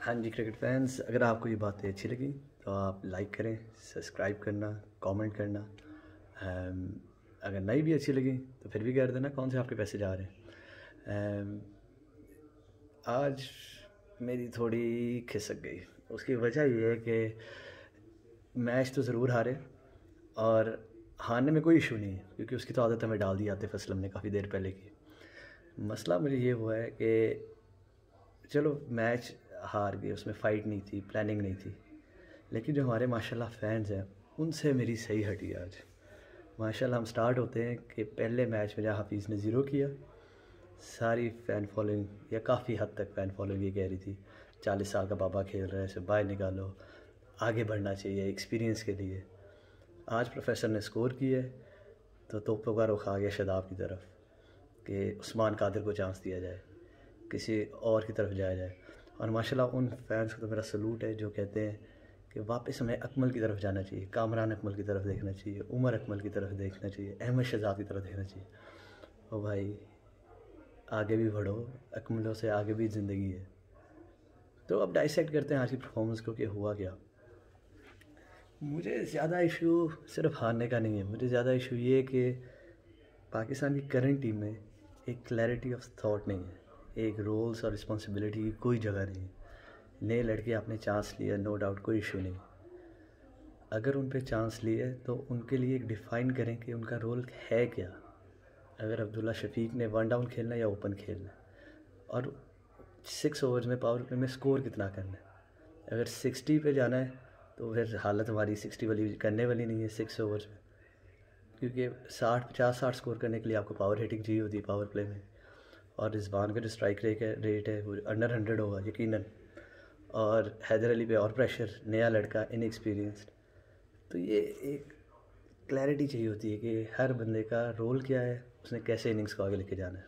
हाँ जी cricket fans अगर आपको ये बातें अच्छी लगी तो आप लाइक करें सब्सक्राइब करना कमेंट करना। Um, अगर नहीं भी अच्छी लगी तो फिर भी कर देना कौन से आपके पैसे जा रहे हैं। Um, आज मेरी थोड़ी खिसक गई। उसकी वजह ये है कि मैच तो ज़रूर हारे और हारने में कोई इशू नहीं है क्योंकि उसकी तो आदत हमें डाल दी आतिफ असलम ने काफ़ी देर पहले की। मसला मुझे ये हुआ है कि चलो मैच हार गए, उसमें फ़ाइट नहीं थी प्लानिंग नहीं थी। लेकिन जो हमारे माशाल्लाह फैंस हैं, उनसे मेरी सही हटी आज। माशाल्लाह हम स्टार्ट होते हैं कि पहले मैच में जहाँ हफीज़ ने ज़ीरो किया, सारी फ़ैन फॉलोइंग या काफ़ी हद तक फ़ैन फॉलोइंग ये कह रही थी, चालीस साल का बाबा खेल रहा है, इसे बाहर निकालो, आगे बढ़ना चाहिए एक्सपीरियंस के लिए। आज प्रोफेसर ने स्कोर किया है तो तोपों का रुख आ गया शदाब की तरफ़, कि उस्मान कादिर को चांस दिया जाए। किसी और की तरफ़ जाया जाए। और माशाल्लाह उन फैंस को तो मेरा सलूट है, जो कहते हैं कि वापस हमें अकमल की तरफ़ जाना चाहिए, कामरान अकमल की तरफ़ देखना चाहिए, उमर अकमल की तरफ़ देखना चाहिए, अहमद शहजाद की तरफ़ देखना चाहिए। और भाई, आगे भी बढ़ो, अकमलों से आगे भी ज़िंदगी है। तो अब डाइसेक्ट करते हैं आज की परफॉर्मेंस को कि हुआ क्या। मुझे ज़्यादा इशू सिर्फ़ हारने का नहीं है, मुझे ज़्यादा इशू ये है कि पाकिस्तान की करंट टीम में एक क्लैरिटी ऑफ़ थाट नहीं है। एक रोल्स और रिस्पॉन्सिबिलिटी की कोई जगह नहीं नए लड़के आपने चांस लिया नो डाउट, कोई इशू नहीं। अगर उन पर चांस लिए तो उनके लिए एक डिफ़ाइन करें कि उनका रोल है क्या। अगर अब्दुल्ला शफीक ने वन डाउन खेलना या ओपन खेलना। और सिक्स ओवर्स में पावर प्ले में स्कोर कितना करना है। अगर सिक्सटी पे जाना है तो फिर हालत हमारी सिक्सटी वाली करने वाली नहीं है सिक्स ओवर्स में। क्योंकि साठ, पचास, साठ स्कोर करने के लिए आपको पावर हिटिंग चाहिए होती है पावर प्ले में। और रिजवान का जो स्ट्राइक रेट है रेट है, वो अंडर हंड्रेड होगा, यकीनन। और हैदर अली पे और प्रेशर नया लड़का इनएक्सपीरियंस्ड तो ये एक क्लैरिटी चाहिए होती है कि हर बंदे का रोल क्या है, उसने कैसे इनिंग्स को आगे लेके जाना है।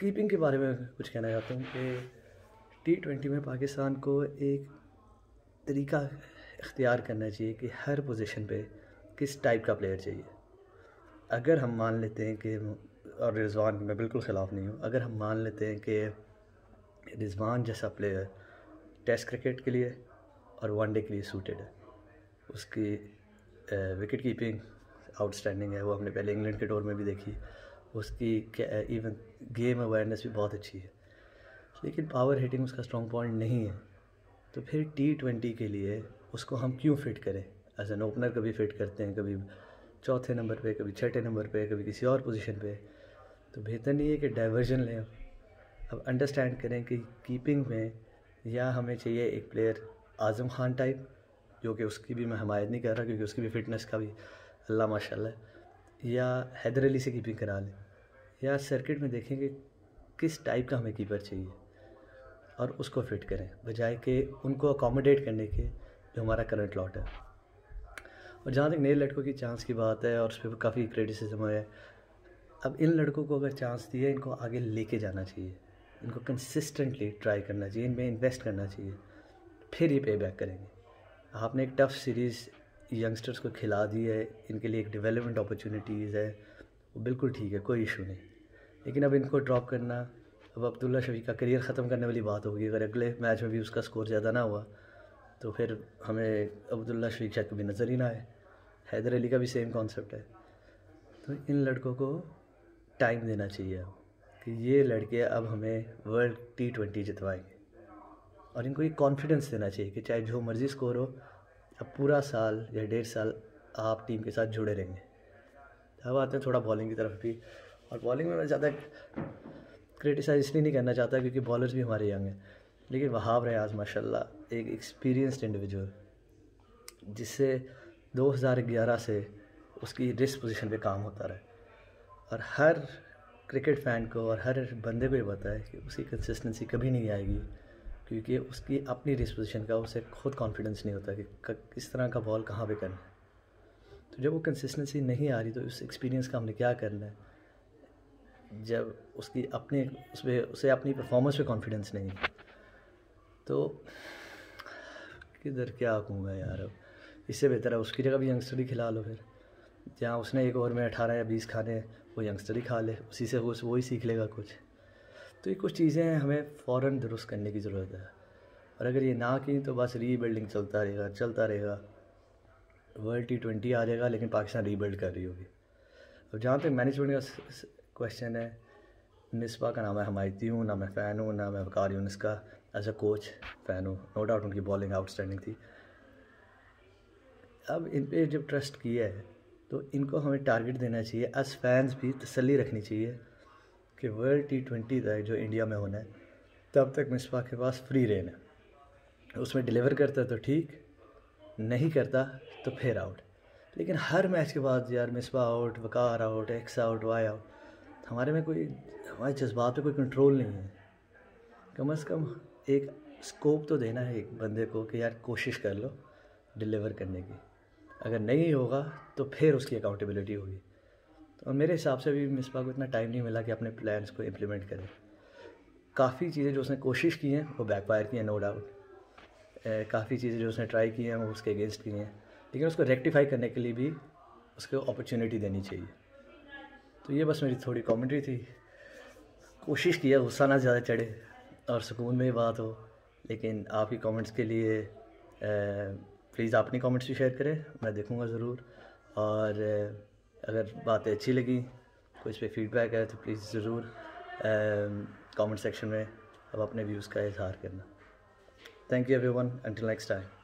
कीपिंग के बारे में कुछ कहना चाहता हूँ कि टी ट्वेंटी में पाकिस्तान को एक तरीका इख्तियार करना चाहिए कि हर पोजीशन पे किस टाइप का प्लेयर चाहिए। अगर हम मान लेते हैं कि और रिजवान मैं बिल्कुल ख़िलाफ़ नहीं हूँ। अगर हम मान लेते हैं कि रिजवान जैसा प्लेयर टेस्ट क्रिकेट के लिए और वनडे के लिए सूटेड है। उसकी विकेट कीपिंग आउटस्टैंडिंग है। वो हमने पहले इंग्लैंड के टूर में भी देखी। उसकी इवन गेम अवेयरनेस भी बहुत अच्छी है। लेकिन पावर हिटिंग उसका स्ट्रॉन्ग पॉइंट नहीं है। तो फिर टी ट्वेंटी के लिए उसको हम क्यों फिट करें? एज एन ओपनर कभी फिट करते हैं, कभी चौथे नंबर पे, कभी छठे नंबर पे, कभी किसी और पोजीशन पे। तो बेहतर नहीं है कि डाइवर्जन लें अब अंडरस्टैंड करें कि कीपिंग में या हमें चाहिए एक प्लेयर आज़म खान टाइप जो कि उसकी भी मैं हमायत नहीं कर रहा क्योंकि उसकी भी फ़िटनेस का भी अल्लाह माशाल्लाह या हैदर अली से कीपिंग करा लें। या सर्किट में देखें कि किस टाइप का हमें कीपर चाहिए और उसको फिट करें, बजाय कि उनको अकोमोडेट करने के जो हमारा करंट लॉट है। और जहाँ तक नए लड़कों की चांस की बात है और उस पर काफ़ी क्रिटिसिज्म है अब इन लड़कों को अगर चांस दिए इनको आगे लेके जाना चाहिए। इनको कंसिस्टेंटली ट्राई करना चाहिए, इनमें इन्वेस्ट करना चाहिए। फिर ये पे बैक करेंगे। आपने एक टफ़ सीरीज़ यंगस्टर्स को खिला दी है, इनके लिए एक डेवलपमेंट अपॉर्चुनिटीज़ है, वो बिल्कुल ठीक है, कोई इशू नहीं। लेकिन अब इनको ड्रॉप करना, अब अब्दुल्ला शफी का करियर ख़त्म करने वाली बात होगी। अगर अगले मैच में भी उसका स्कोर ज़्यादा ना हुआ तो फिर हमें अब्दुल्ला शफीक शायद कभी नज़र ही ना आए। हैदर अली का भी सेम कॉन्सेप्ट है। तो इन लड़कों को टाइम देना चाहिए कि ये लड़के अब हमें वर्ल्ड टी ट्वेंटी जितवाएँगे। और इनको ये कॉन्फिडेंस देना चाहिए कि चाहे जो मर्ज़ी स्कोर हो, अब पूरा साल या डेढ़ साल आप टीम के साथ जुड़े रहेंगे। अब आते हैं थोड़ा बॉलिंग की तरफ़ भी। और बॉलिंग में मैं ज़्यादा क्रिटिसाइज इसलिए नहीं करना चाहता क्योंकि बॉलर्स भी हमारे यंग हैं। लेकिन वहाब रियाज माशाल्लाह, एक एक्सपीरियंसड इंडिविजुअल जिससे 2011 से उसकी रिस्क पोजीशन पे काम होता रहा। और हर क्रिकेट फ़ैन को और हर बंदे को ये पता है कि उसकी कंसिस्टेंसी कभी नहीं आएगी, क्योंकि उसकी अपनी डिस्पोजिशन का, उसे खुद कॉन्फिडेंस नहीं होता कि किस तरह का बॉल कहाँ पे करना है। तो जब वो कंसिस्टेंसी नहीं आ रही तो उस एक्सपीरियंस का हमने क्या करना है? जब उसकी अपने उस पर उसे अपनी परफॉर्मेंस पे कॉन्फिडेंस नहीं तो किधर क्या कहूँगा यार अब? इससे बेहतर है, उसकी जगह भी यंगस्टर ही खिला लो फिर। जहाँ उसने एक ओवर में अठारह या बीस खाने वो यंगस्टर ही खा ले, उसी से वो वही सीख लेगा कुछ। तो ये कुछ चीज़ें हमें फ़ौर दुरुस्त करने की ज़रूरत है। और अगर ये ना की तो बस रीबिल्डिंग चलता रहेगा चलता रहेगा। वर्ल्ड टी ट्वेंटी आ जाएगा, लेकिन पाकिस्तान रीबिल्ड कर रही होगी। अब जहाँ तक मैनेजमेंट का क्वेश्चन है मिसबा का नाम है हमायती हूँ, ना मैं फ़ैन हूँ, ना मैं वकार हूँ इसका एज अ कोच फ़ैन हूँ। नो डाउट उनकी बॉलिंग आउटस्टैंडिंग थी। अब इन पर जब ट्रस्ट किया है तो इनको हमें टारगेट देना चाहिए एज फैंस भी तसली रखनी चाहिए कि वर्ल्ड टी ट्वेंटी तक जो इंडिया में होना है, तब तक मिसबा के पास फ्री रेन है। उसमें डिलीवर करता तो ठीक, नहीं करता तो फिर आउट लेकिन हर मैच के बाद यार Misbah out Waqar out X out Y out हमारे में कोई, हमारे जज्बात पे कोई कंट्रोल नहीं है। कम अज़ कम एक स्कोप तो देना है एक बंदे को कि यार कोशिश कर लो डिलीवर करने की। अगर नहीं होगा तो फिर उसकी अकाउंटेबिलिटी होगी। तो मेरे हिसाब से अभी मिसबा को इतना टाइम नहीं मिला कि अपने प्लान्स को इम्प्लीमेंट करें। काफ़ी चीज़ें जो उसने कोशिश की हैं, वो बैकफायर की हैं नो डाउट काफ़ी चीज़ें जो उसने ट्राई की हैं, वो उसके अगेंस्ट की हैं। लेकिन उसको रेक्टिफाई करने के लिए भी उसको अपॉर्चुनिटी देनी चाहिए। तो ये बस मेरी थोड़ी कॉमेंट्री थी। कोशिश किया गुस्सा ना ज़्यादा चढ़े और सुकून में ही बात हो। लेकिन आपकी कमेंट्स के लिए प्लीज़ अपनी कमेंट्स भी शेयर करें, मैं देखूँगा ज़रूर। और अगर बातें अच्छी लगी, कोई इस पर फीडबैक है तो प्लीज़ ज़रूर कमेंट सेक्शन में अब अपने व्यूज़ का इजहार करना। Thank you everyone until next time